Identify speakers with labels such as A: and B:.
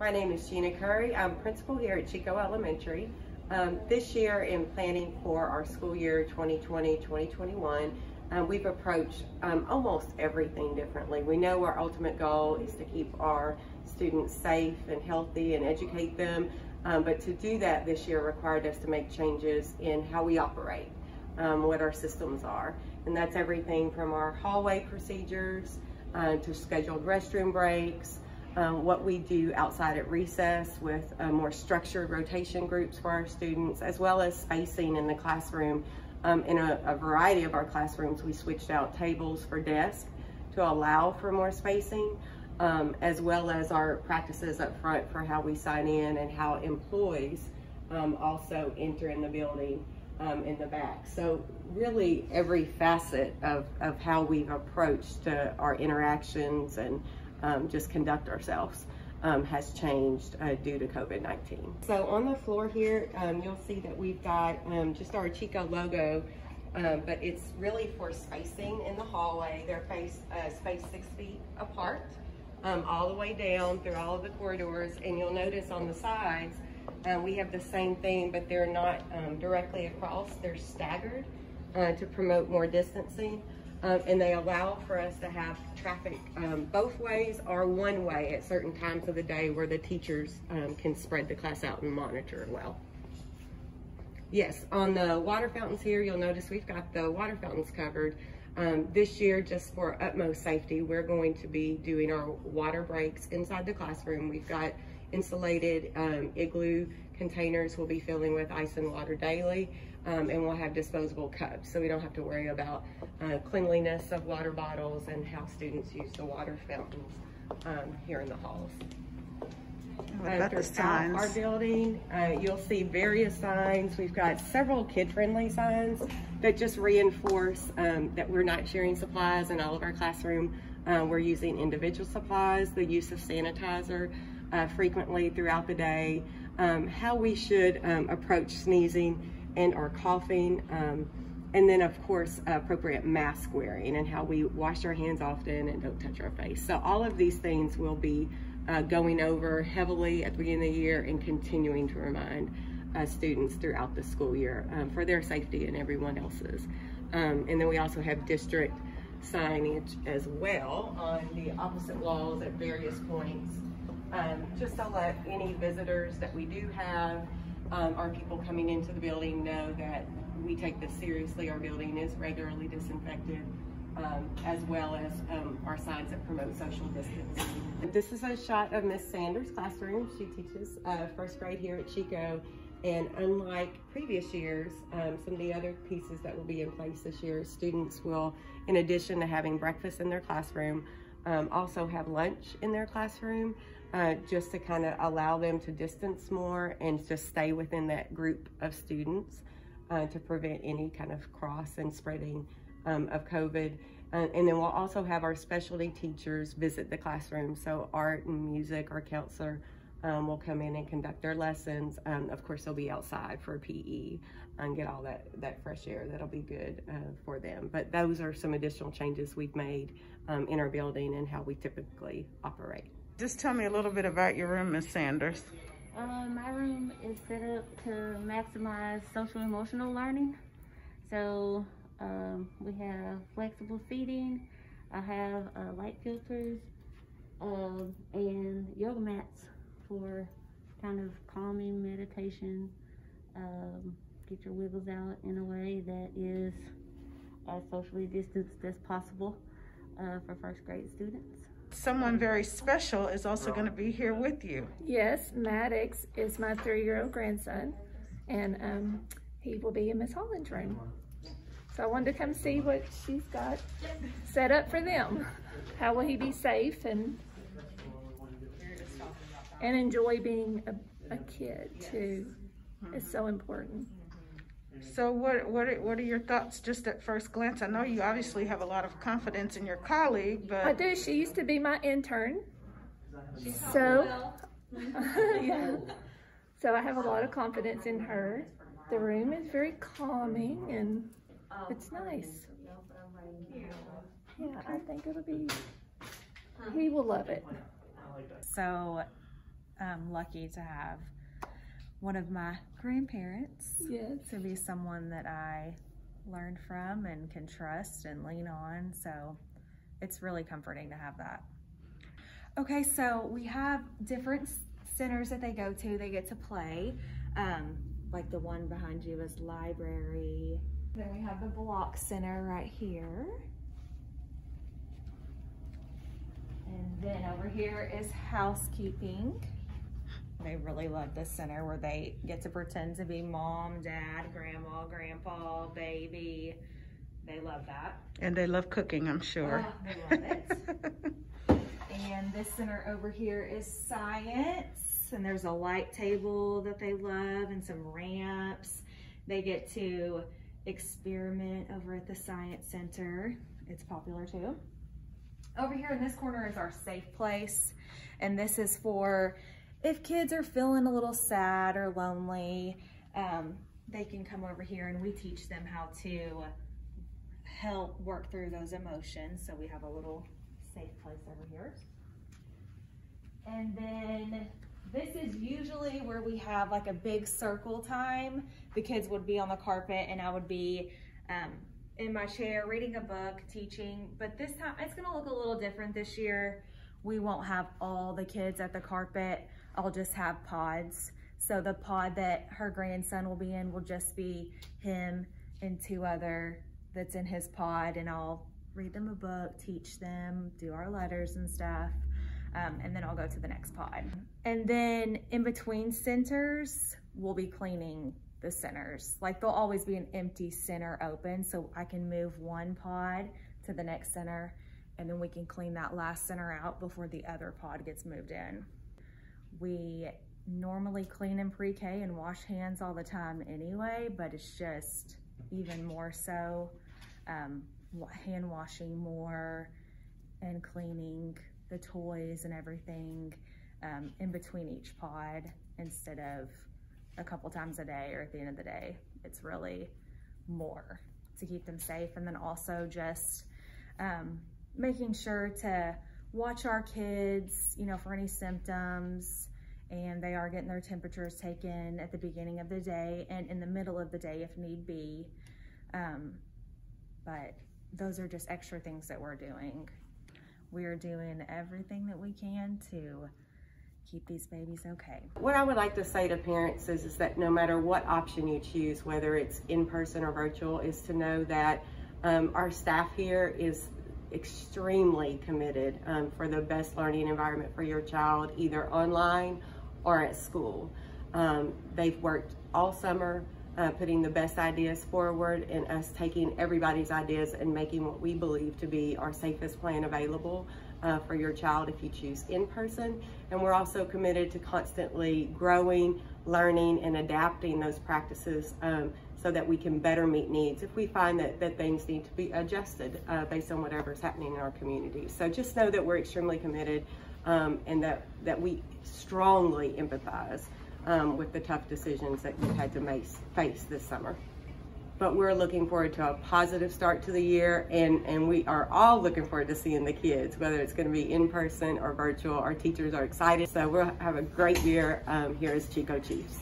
A: My name is Gina Curry. I'm principal here at Chicot Elementary. Um, this year in planning for our school year 2020-2021, um, we've approached um, almost everything differently. We know our ultimate goal is to keep our students safe and healthy and educate them, um, but to do that this year required us to make changes in how we operate, um, what our systems are. And that's everything from our hallway procedures uh, to scheduled restroom breaks, um, what we do outside at recess with uh, more structured rotation groups for our students, as well as spacing in the classroom. Um, in a, a, variety of our classrooms, we switched out tables for desks to allow for more spacing, um, as well as our practices up front for how we sign in and how employees um, also enter in the building um, in the back. So really every facet of, of how we've approached uh, our interactions and um, just conduct ourselves um, has changed uh, due to COVID-19. So on the floor here, um, you'll see that we've got um, just our Chicot logo, um, but it's really for spacing in the hallway. They're face, uh, spaced six feet apart, um, all the way down through all of the corridors. And you'll notice on the sides, uh, we have the same thing, but they're not directly across. They're staggered uh, to promote more distancing. Um, and they allow for us to have traffic um, both ways or one way at certain times of the day where the teachers um, can spread the class out and monitor well. Yes, on the water fountains here, you'll notice we've got the water fountains covered. Um, this year, just for utmost safety, we're going to be doing our water breaks inside the classroom. We've got insulated um, igloo containers we'll be filling with ice and water daily um, and we'll have disposable cups so we don't have to worry about uh, cleanliness of water bottles and how students use the water fountains um, here in the halls.
B: Uh, throughout
A: our building, uh, you'll see various signs. We've got several kid-friendly signs that just reinforce um, that we're not sharing supplies in all of our classroom. Uh, we're using individual supplies, the use of sanitizer uh, frequently throughout the day, um, how we should um, approach sneezing and or coughing. Um, and then of course, appropriate mask wearing and how we wash our hands often and don't touch our face. So all of these things will be uh, going over heavily at the beginning of the year and continuing to remind uh, students throughout the school year um, for their safety and everyone else's. Um, and then we also have district signage as well on the opposite walls at various points, um, just to let any visitors that we do have um, our people coming into the building know that we take this seriously. Our building is regularly disinfected, um, as well as um, our signs that promote social distancing. This is a shot of Miss Sanders' classroom. She teaches uh, first grade here at Chicot. And unlike previous years, um, some of the other pieces that will be in place this year, students will, in addition to having breakfast in their classroom, um, also have lunch in their classroom uh, just to kind of allow them to distance more and just stay within that group of students uh, to prevent any kind of cross and spreading um, of COVID. Uh, and then we'll also have our specialty teachers visit the classroom. So art and music, our counselor um, will come in and conduct their lessons. Um, of course, they'll be outside for PE and get all that, that fresh air. That'll be good uh, for them. But those are some additional changes we've made um, in our building and how we typically operate.
B: Just tell me a little bit about your room, Ms. Sanders.
C: Uh, my room is set up to maximize social emotional learning. So um, we have flexible seating. I have uh, light filters um, and yoga mats for kind of calming meditation. Um, get your wiggles out in a way that is as socially distanced as possible uh, for first grade students
B: someone very special is also going to be here with you.
D: Yes, Maddox is my three-year-old grandson, and um, he will be in Miss Holland's room. So I wanted to come see what she's got set up for them. How will he be safe and and enjoy being a, a kid too? It's so important.
B: So what, what, are, what are your thoughts just at first glance? I know you obviously have a lot of confidence in your colleague, but...
D: I do. She used to be my intern. So, yeah. So I have a lot of confidence in her. The room is very calming and it's nice. Yeah, I think it'll be, he will love it.
E: So I'm lucky to have one of my grandparents
D: Yes.
E: to be someone that I learned from and can trust and lean on. So it's really comforting to have that. Okay, so we have different centers that they go to. They get to play. Um, like the one behind you is library. Then we have the block center right here. And then over here is housekeeping. They really love this center where they get to pretend to be mom, dad, grandma, grandpa, baby. They love that.
B: And they love cooking, I'm sure.
E: Oh, they love it. and this center over here is science. And there's a light table that they love and some ramps. They get to experiment over at the science center. It's popular too. Over here in this corner is our safe place. And this is for if kids are feeling a little sad or lonely, um, they can come over here and we teach them how to help work through those emotions. So we have a little safe place over here. And then this is usually where we have like a big circle time. The kids would be on the carpet and I would be um, in my chair reading a book, teaching. But this time it's gonna look a little different this year. We won't have all the kids at the carpet. I'll just have pods. So the pod that her grandson will be in will just be him and two other that's in his pod and I'll read them a book, teach them, do our letters and stuff. Um, and then I'll go to the next pod. And then in between centers, we'll be cleaning the centers. Like there'll always be an empty center open so I can move one pod to the next center and then we can clean that last center out before the other pod gets moved in. We normally clean in pre-K and wash hands all the time anyway, but it's just even more so um, hand washing more and cleaning the toys and everything um, in between each pod instead of a couple times a day or at the end of the day. It's really more to keep them safe and then also just um, making sure to watch our kids, you know, for any symptoms and they are getting their temperatures taken at the beginning of the day and in the middle of the day if need be. Um, but those are just extra things that we're doing. We are doing everything that we can to keep these babies okay.
A: What I would like to say to parents is, is that no matter what option you choose, whether it's in person or virtual, is to know that um, our staff here is extremely committed um, for the best learning environment for your child, either online or at school. Um, they've worked all summer uh, putting the best ideas forward and us taking everybody's ideas and making what we believe to be our safest plan available uh, for your child if you choose in person. And we're also committed to constantly growing, learning, and adapting those practices um, so that we can better meet needs if we find that, that things need to be adjusted uh, based on whatever's happening in our community. So just know that we're extremely committed um, and that, that we strongly empathize um, with the tough decisions that you had to make, face this summer. But we're looking forward to a positive start to the year and, and we are all looking forward to seeing the kids, whether it's gonna be in person or virtual. Our teachers are excited. So we'll have a great year um, here as Chicot Chiefs.